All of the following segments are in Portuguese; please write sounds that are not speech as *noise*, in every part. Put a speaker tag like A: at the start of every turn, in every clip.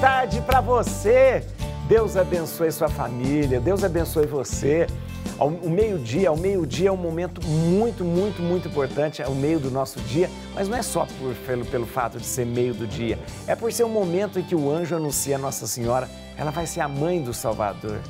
A: tarde para você. Deus abençoe sua família, Deus abençoe você. O meio-dia, ao meio-dia é um momento muito, muito, muito importante, é o meio do nosso dia, mas não é só por, pelo, pelo fato de ser meio do dia, é por ser um momento em que o anjo anuncia a Nossa Senhora, ela vai ser a mãe do Salvador.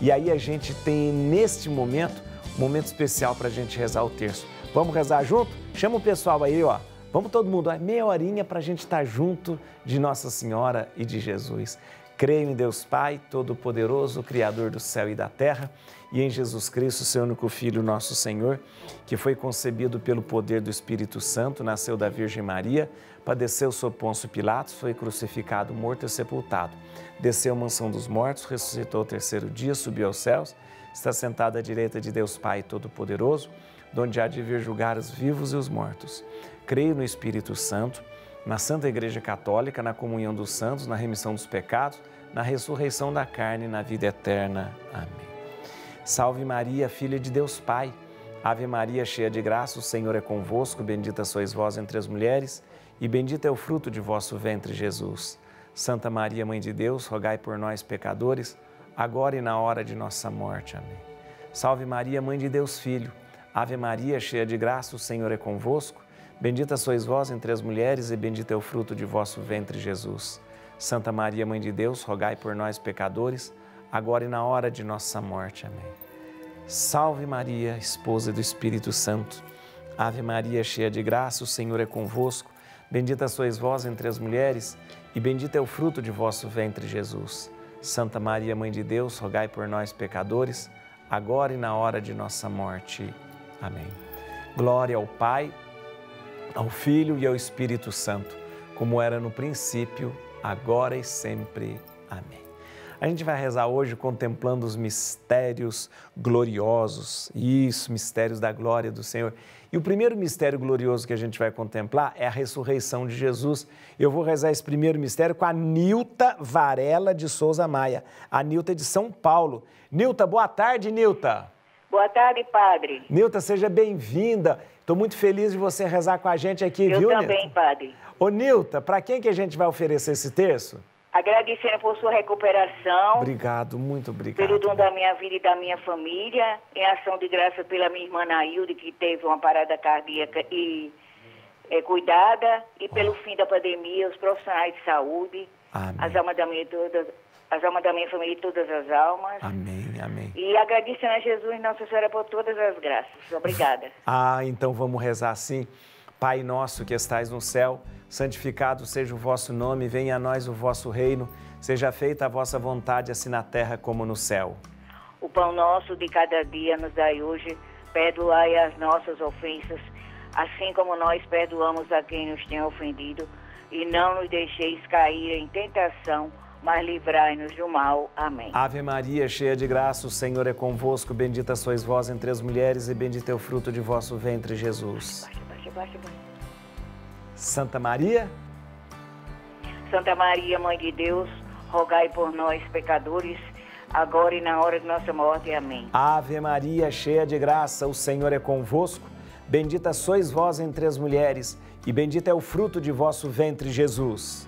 A: E aí a gente tem neste momento, um momento especial para a gente rezar o terço. Vamos rezar junto? Chama o pessoal aí, ó. Vamos todo mundo, meia horinha para a gente estar tá junto de Nossa Senhora e de Jesus. Creio em Deus Pai, Todo-Poderoso, Criador do céu e da terra, e em Jesus Cristo, seu único Filho, nosso Senhor, que foi concebido pelo poder do Espírito Santo, nasceu da Virgem Maria, padeceu sob Pôncio Pilatos, foi crucificado, morto e sepultado. Desceu à mansão dos mortos, ressuscitou ao terceiro dia, subiu aos céus, está sentado à direita de Deus Pai Todo-Poderoso, donde há de vir julgar os vivos e os mortos. Creio no Espírito Santo, na Santa Igreja Católica, na comunhão dos santos, na remissão dos pecados, na ressurreição da carne e na vida eterna. Amém. Salve Maria, filha de Deus Pai. Ave Maria, cheia de graça, o Senhor é convosco, bendita sois vós entre as mulheres, e bendito é o fruto de vosso ventre, Jesus. Santa Maria, Mãe de Deus, rogai por nós, pecadores, agora e na hora de nossa morte. Amém. Salve Maria, Mãe de Deus Filho. Ave Maria, cheia de graça, o Senhor é convosco. Bendita sois vós entre as mulheres, e bendito é o fruto de vosso ventre, Jesus. Santa Maria, Mãe de Deus, rogai por nós, pecadores, agora e na hora de nossa morte. Amém. Salve Maria, esposa do Espírito Santo. Ave Maria, cheia de graça, o Senhor é convosco. Bendita sois vós entre as mulheres, e bendito é o fruto de vosso ventre, Jesus. Santa Maria, Mãe de Deus, rogai por nós, pecadores, agora e na hora de nossa morte. Amém. Glória ao Pai ao Filho e ao Espírito Santo, como era no princípio, agora e sempre. Amém. A gente vai rezar hoje contemplando os mistérios gloriosos, isso, mistérios da glória do Senhor. E o primeiro mistério glorioso que a gente vai contemplar é a ressurreição de Jesus. Eu vou rezar esse primeiro mistério com a Nilta Varela de Souza Maia. A Nilta de São Paulo. Nilta, boa tarde, Nilta.
B: Boa tarde, padre.
A: Nilta, seja bem-vinda. Estou muito feliz de você rezar com a gente aqui,
B: Eu
A: viu,
B: Eu também,
A: Nilta?
B: padre.
A: Ô, Nilta, para quem que a gente vai oferecer esse terço?
B: Agradecendo por sua recuperação.
A: Obrigado, muito obrigado.
B: Pelo dom da minha vida e da minha família. Em ação de graça pela minha irmã Nailde, que teve uma parada cardíaca e é, cuidada. E pelo oh. fim da pandemia, os profissionais de saúde. Amém. As almas da minha todas, as almas da minha família e todas as almas.
A: Amém, amém.
B: E agradecendo a Jesus e Nossa Senhora por todas as graças. Obrigada. *laughs*
A: ah, então vamos rezar assim. Pai nosso que estais no céu, santificado seja o vosso nome, venha a nós o vosso reino, seja feita a vossa vontade, assim na terra como no céu.
B: O pão nosso de cada dia nos dai hoje, perdoai as nossas ofensas, assim como nós perdoamos a quem nos tem ofendido, e não nos deixeis cair em tentação, mas livrai-nos do mal. Amém.
A: Ave Maria, cheia de graça, o Senhor é convosco, bendita sois vós entre as mulheres e bendito é o fruto de vosso ventre, Jesus. Baixa, baixa, baixa, Santa Maria.
B: Santa Maria, Mãe de Deus, rogai por nós, pecadores, agora e na hora de nossa morte. Amém.
A: Ave Maria, cheia de graça, o Senhor é convosco, bendita sois vós entre as mulheres e bendito é o fruto de vosso ventre, Jesus.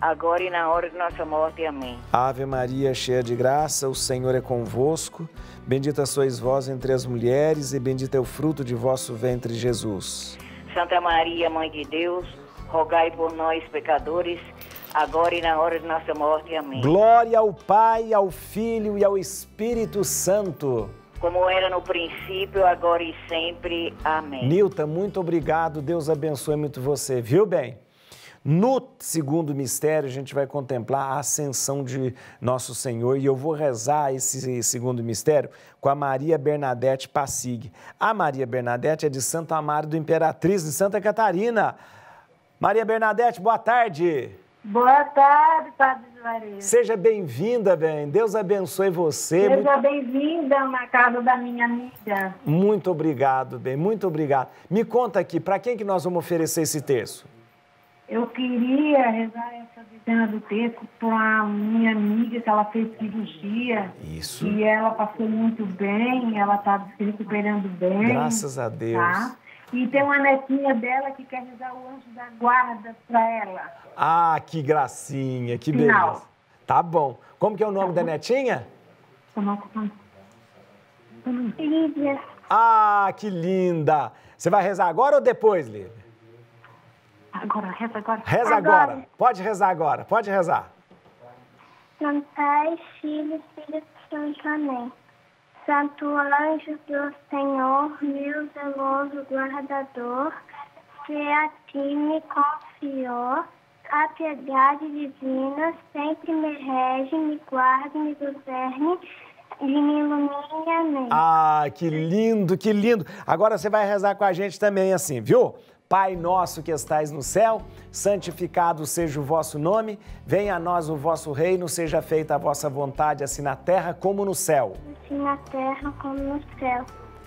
B: agora e na hora de nossa morte. Amém.
A: Ave Maria, cheia de graça, o Senhor é convosco. Bendita sois vós entre as mulheres, e bendito é o fruto de vosso ventre, Jesus.
B: Santa Maria, Mãe de Deus, rogai por nós, pecadores, agora e na hora de nossa morte. Amém.
A: Glória ao Pai, ao Filho e ao Espírito Santo.
B: Como era no princípio, agora e sempre. Amém.
A: Nilta, muito obrigado. Deus abençoe muito você, viu bem? No segundo mistério, a gente vai contemplar a ascensão de Nosso Senhor e eu vou rezar esse segundo mistério com a Maria Bernadette Passig. A Maria Bernadette é de Santo Amaro do Imperatriz de Santa Catarina. Maria Bernadette, boa tarde.
C: Boa tarde, Padre Juarez.
A: Seja bem-vinda, bem. Deus abençoe você.
C: Seja bem-vinda na casa da minha amiga.
A: Muito obrigado, bem. Muito obrigado. Me conta aqui, para quem que nós vamos oferecer esse terço?
C: Eu queria rezar essa dezena do texto para minha amiga, que ela fez cirurgia.
A: Isso.
C: E ela passou muito bem, ela está se recuperando bem.
A: Graças a Deus.
C: Tá? E tem uma netinha dela que quer rezar o anjo da guarda para ela.
A: Ah, que gracinha, que
C: Final.
A: beleza. Tá bom. Como que é o nome da netinha?
C: Lívia.
A: Ah, que linda. Você vai rezar agora ou depois, Lívia?
C: Agora, reza agora.
A: Reza agora. Pode rezar agora. Pode rezar.
D: Nome Pai, Filho Espírito Santo. Amém. Santo anjo do Senhor, meu zeloso guardador, se a ti me confiou, a piedade divina sempre me rege, me guarde, me governe e me ilumine. Amém.
A: Ah, que lindo, que lindo. Agora você vai rezar com a gente também assim, viu? Pai nosso que estais no céu, santificado seja o vosso nome, venha a nós o vosso reino, seja feita a vossa vontade, assim na terra como no céu.
D: Assim na terra como no céu.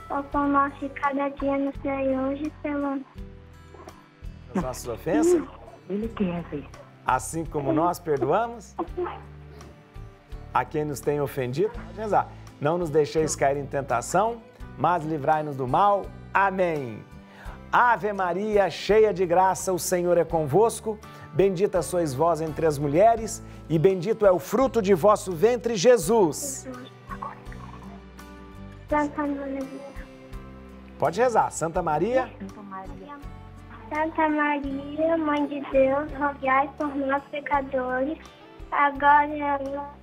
D: O pão nosso de cada dia nos dai hoje, pelo
A: As nossas ofensas,
C: Ele quer ver.
A: assim como nós perdoamos a quem nos tem ofendido. Pode rezar. Não nos deixeis cair em tentação, mas livrai-nos do mal. Amém. Ave Maria, cheia de graça, o Senhor é convosco. Bendita sois vós entre as mulheres, e bendito é o fruto de vosso ventre, Jesus.
D: Santa Maria.
A: Pode rezar. Santa Maria,
D: Santa Maria, Mãe de Deus, rogai por nós pecadores, agora e
C: Na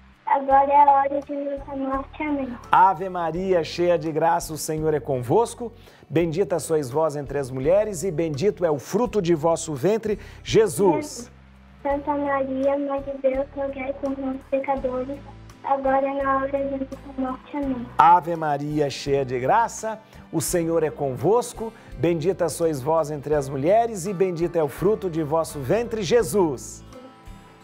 D: agora é a hora de nossa morte. Amém.
A: Ave Maria, cheia de graça, o Senhor é convosco. Bendita sois vós entre as mulheres, e bendito é o fruto de vosso ventre, Jesus.
D: Santa Maria, Mãe de Deus, rogai por nós pecadores, agora e na hora de nossa morte. Amém.
A: Ave Maria, cheia de graça, o Senhor é convosco. Bendita sois vós entre as mulheres, e bendito é o fruto de vosso ventre, Jesus.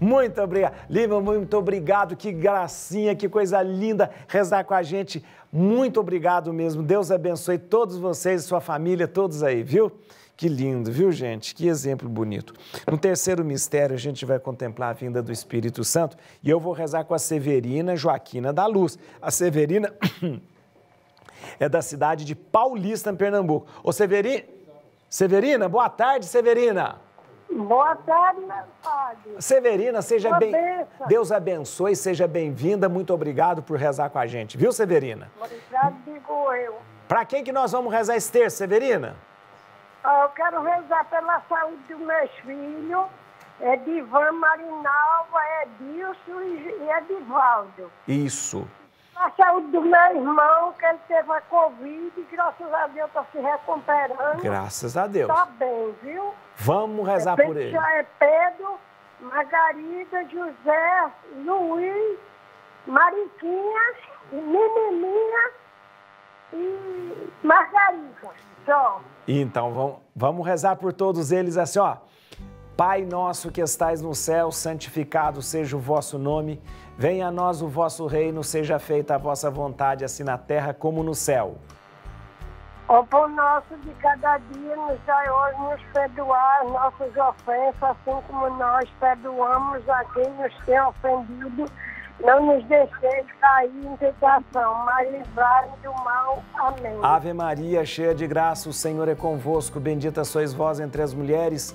A: Muito obrigado. Lima, muito obrigado. Que gracinha, que coisa linda rezar com a gente. Muito obrigado mesmo. Deus abençoe todos vocês, sua família, todos aí, viu? Que lindo, viu, gente? Que exemplo bonito. No terceiro mistério, a gente vai contemplar a vinda do Espírito Santo e eu vou rezar com a Severina Joaquina da Luz. A Severina *coughs* é da cidade de Paulista, Pernambuco. Ô, Severina, Severina, boa tarde, Severina.
E: Boa tarde, meu padre.
A: Severina, seja bem. Deus abençoe, seja bem-vinda. Muito obrigado por rezar com a gente, viu, Severina?
E: Obrigado, digo eu.
A: Para quem que nós vamos rezar esse terço, Severina?
E: Ah, Eu quero rezar pela saúde dos meus filhos, Edivan Marinalva, Edilson e e Edivaldo.
A: Isso.
E: A saúde do meu irmão, que ele teve a Covid, e graças a Deus está se recuperando.
A: Graças a Deus.
E: Está bem, viu?
A: Vamos rezar por ele.
E: Já é Pedro, Margarida, José, Luiz, Mariquinha, Menininha e Margarida. Só.
A: Então, vamos, vamos rezar por todos eles assim, ó. Pai nosso que estais no céu, santificado seja o vosso nome. Venha a nós o vosso reino, seja feita a vossa vontade, assim na terra como no céu.
E: O pão nosso de cada dia nos dai hoje nos perdoar as nossas ofensas, assim como nós perdoamos a quem nos tem ofendido. Não nos deixeis cair em tentação, mas livrai-nos do mal. Amém.
A: Ave Maria, cheia de graça, o Senhor é convosco. Bendita sois vós entre as mulheres,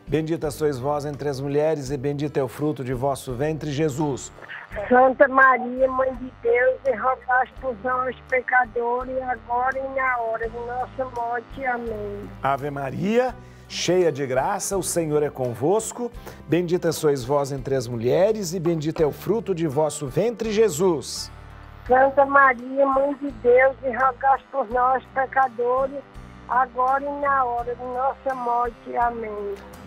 A: Bendita sois vós entre as mulheres, e bendito é o fruto de vosso ventre, Jesus.
E: Santa Maria, Mãe de Deus, e rogai por nós, pecadores, agora e na hora de nossa morte. Amém.
A: Ave Maria, cheia de graça, o Senhor é convosco. Bendita sois vós entre as mulheres, e bendito é o fruto de vosso ventre, Jesus.
E: Santa Maria, Mãe de Deus, e rogai por nós, pecadores, agora e na hora de nossa morte. Amém.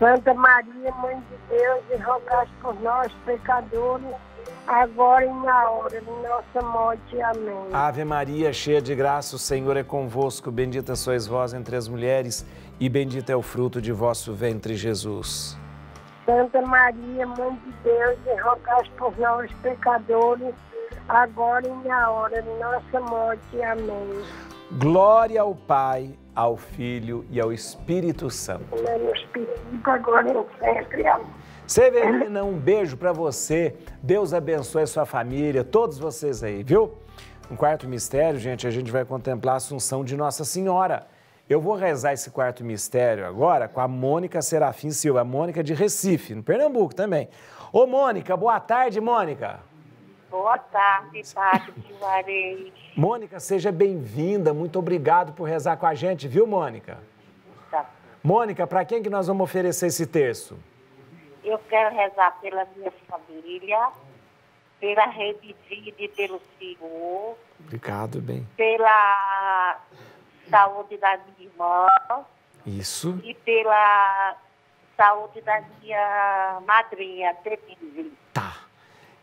E: Santa Maria, Mãe de Deus, e rogai por nós, pecadores, agora e na hora de nossa morte. Amém.
A: Ave Maria, cheia de graça, o Senhor é convosco. Bendita sois vós entre as mulheres, e bendito é o fruto de vosso ventre, Jesus.
E: Santa Maria, Mãe de Deus, rogai por nós, pecadores, agora e na hora de nossa morte. Amém.
A: Glória ao Pai, ao Filho e ao Espírito Santo. Severina, um beijo para você. Deus abençoe a sua família, todos vocês aí, viu? No quarto mistério, gente, a gente vai contemplar a Assunção de Nossa Senhora. Eu vou rezar esse quarto mistério agora com a Mônica Serafim Silva, a Mônica de Recife, no Pernambuco também. Ô, Mônica, boa tarde, Mônica.
F: Boa tarde, Padre Juarez.
A: Mônica, seja bem-vinda. Muito obrigado por rezar com a gente, viu, Mônica?
F: Tá.
A: Mônica, para quem que nós vamos oferecer esse terço?
F: Eu quero rezar pela minha família, pela Rede e pelo Senhor,
A: Obrigado, bem.
F: pela saúde da minha irmã
A: Isso.
F: e pela saúde da minha madrinha, Denise.
A: Tá.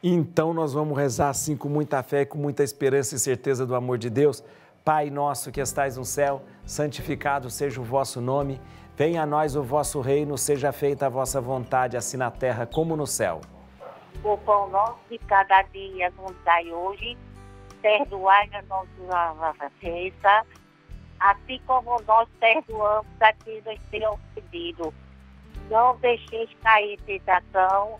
A: Então nós vamos rezar assim com muita fé, com muita esperança e certeza do amor de Deus. Pai nosso que estais no céu, santificado seja o vosso nome. Venha a nós o vosso reino, seja feita a vossa vontade, assim na terra como no céu.
F: O pão nosso de cada dia nos dai hoje, perdoai a nossa ofensa, assim como nós perdoamos a quem nos tem ofendido. Não deixeis cair tentação,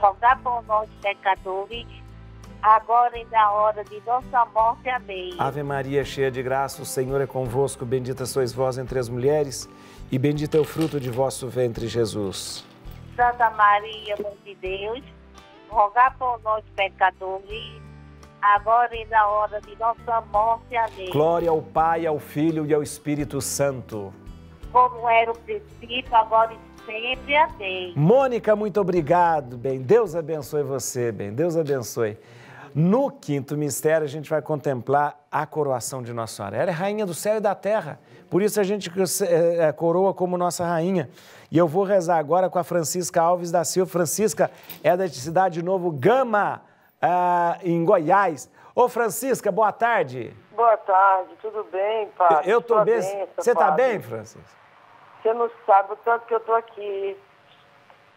F: rogai por nós, pecadores, agora e na hora de nossa morte. Amém.
A: Ave Maria, cheia de graça, o Senhor é convosco. Bendita sois vós entre as mulheres e bendito é o fruto de vosso ventre, Jesus.
F: Santa Maria, Mãe de Deus, rogai por nós, pecadores, agora e na hora de nossa morte. Amém.
A: Glória ao Pai, ao Filho e ao Espírito Santo.
F: Como era o princípio, agora e sempre. Amém.
A: Mônica, muito obrigado, bem. Deus abençoe você, bem. Deus abençoe. No quinto mistério, a gente vai contemplar a coroação de Nossa Senhora. Ela é rainha do céu e da terra. Por isso a gente eh, eh, coroa como nossa rainha. E eu vou rezar agora com a Francisca Alves da Silva. Francisca é da cidade de Novo Gama, ah, em Goiás. Ô, Francisca, boa tarde.
G: Boa tarde, tudo bem, padre?
A: Eu tô
G: Sua
A: bem. Você tá
G: padre.
A: bem, Francisca?
G: Você não sabe o tanto que eu tô aqui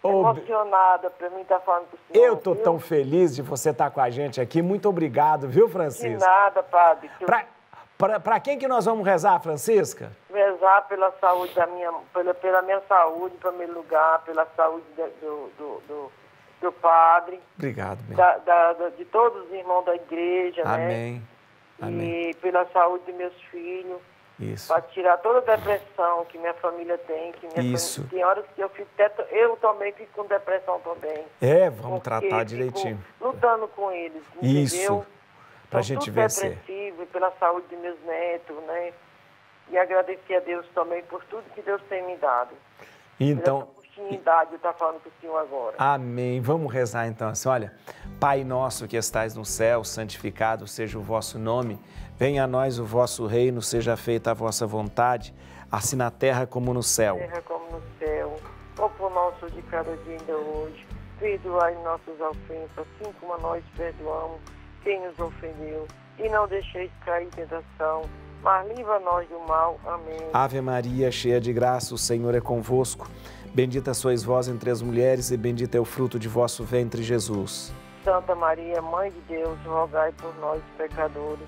G: emocionada para mim estar tá falando com o senhor.
A: Eu tô viu? tão feliz de você estar tá com a gente aqui. Muito obrigado, viu, Francisca? De
G: nada, padre.
A: Para quem que nós vamos rezar, Francisca?
G: Rezar pela saúde da minha, pela, pela minha saúde, em primeiro lugar, pela saúde do, do, do, do padre.
A: Obrigado,
G: da, da, de todos os irmãos da igreja,
A: Amém.
G: né?
A: Amém.
G: E pela saúde de meus filhos.
A: Isso.
G: Para tirar toda a depressão que minha família tem. Que minha
A: Isso.
G: Família, tem horas que eu fico até, eu também fico com depressão também.
A: É, vamos tratar direitinho.
G: Lutando com eles,
A: Isso. Para a gente vencer.
G: depressivo pela saúde de meus netos, né? E agradecer a Deus também por tudo que Deus tem me dado.
A: Então,
G: oportunidade de estar falando com o Senhor agora.
A: Amém. Vamos rezar então assim, olha, Pai nosso que estais no céu, santificado seja o vosso nome, venha a nós o vosso reino, seja feita a vossa vontade, assim na terra como no céu.
G: Terra como no céu. O pão nosso de cada dia ainda hoje, perdoai nossas ofensas, assim como nós perdoamos quem nos ofendeu, e não deixeis cair em tentação, mas livra-nos do mal. Amém.
A: Ave Maria, cheia de graça, o Senhor é convosco. Bendita sois vós entre as mulheres, e bendito é o fruto de vosso ventre, Jesus.
G: Santa Maria, Mãe de Deus, rogai por nós, pecadores,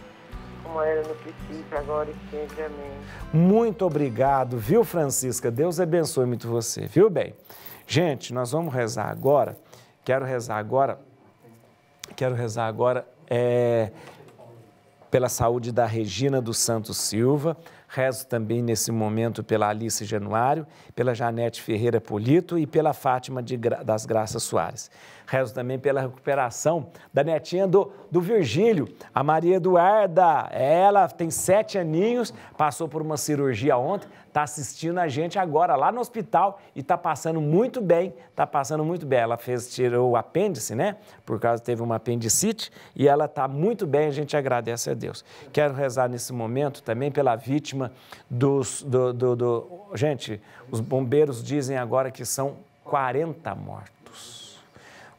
G: como era no princípio, agora e sempre. Amém.
A: Muito obrigado, viu, Francisca? Deus abençoe muito você, viu bem? Gente, nós vamos rezar agora. Quero rezar agora. Quero rezar agora é, pela saúde da Regina dos Santos Silva. Rezo também nesse momento pela Alice Januário, pela Janete Ferreira Polito e pela Fátima de, das Graças Soares. Rezo também pela recuperação da netinha do, do Virgílio, a Maria Eduarda. Ela tem sete aninhos, passou por uma cirurgia ontem, está assistindo a gente agora lá no hospital e está passando muito bem, está passando muito bem. Ela fez, tirou o apêndice, né? Por causa teve uma apendicite e ela está muito bem, a gente agradece a Deus. Quero rezar nesse momento também pela vítima dos. Do, do, do... Gente, os bombeiros dizem agora que são 40 mortos.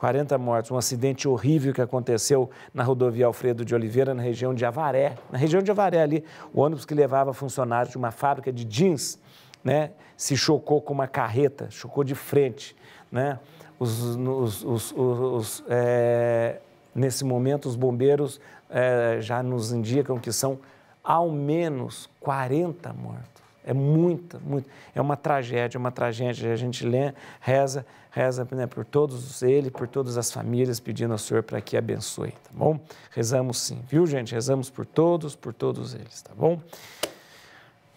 A: 40 mortos, um acidente horrível que aconteceu na rodovia Alfredo de Oliveira, na região de Avaré. Na região de Avaré ali, o ônibus que levava funcionários de uma fábrica de jeans, né, se chocou com uma carreta, chocou de frente, né? Os, os, os, os é, nesse momento, os bombeiros é, já nos indicam que são ao menos 40 mortos. É muita, muito. É uma tragédia, uma tragédia. A gente lê, reza, reza né, por todos eles, por todas as famílias, pedindo ao Senhor para que abençoe, tá bom? Rezamos sim, viu, gente? Rezamos por todos, por todos eles, tá bom?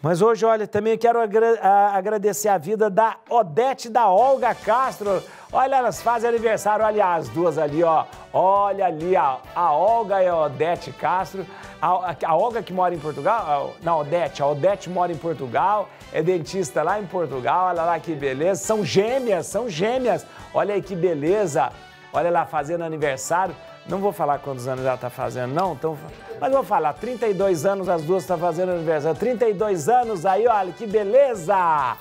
A: Mas hoje, olha, também quero agradecer a vida da Odete da Olga Castro. Olha, elas fazem aniversário, olha as duas ali, ó. Olha ali, a, a Olga e a Odete Castro. A, a, Olga que mora em Portugal, não, Odete, a Odete mora em Portugal, é dentista lá em Portugal, olha lá que beleza. São gêmeas, são gêmeas. Olha aí que beleza. Olha lá fazendo aniversário. Não vou falar quantos anos ela está fazendo, não, então, mas vou falar, 32 anos as duas estão tá fazendo aniversário. 32 anos aí, olha que beleza!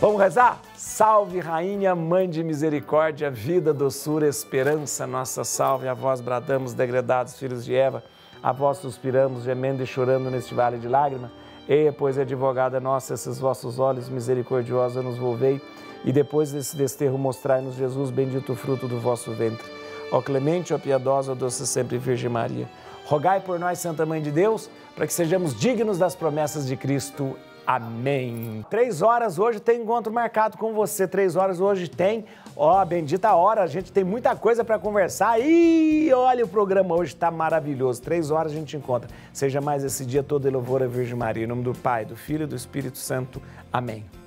A: Vamos rezar? Salve, Rainha, Mãe de Misericórdia, vida, doçura, esperança, nossa salve. A vós bradamos, degredados filhos de Eva, a vós suspiramos, gemendo e chorando neste vale de lágrimas. Eia, pois, advogada nossa, esses vossos olhos misericordiosos nos volvei, e depois desse desterro mostrai-nos Jesus, bendito fruto do vosso ventre. Ó clemente, ó piedosa, ó doce sempre Virgem Maria. Rogai por nós, Santa Mãe de Deus, para que sejamos dignos das promessas de Cristo. Amém. Três horas hoje tem encontro marcado com você. Três horas hoje tem, ó, bendita hora. A gente tem muita coisa para conversar. E olha, o programa hoje está maravilhoso. Três horas a gente encontra. Seja mais esse dia todo em louvor à Virgem Maria. Em nome do Pai, do Filho e do Espírito Santo. Amém.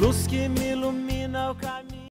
H: Luz que me ilumina o caminho.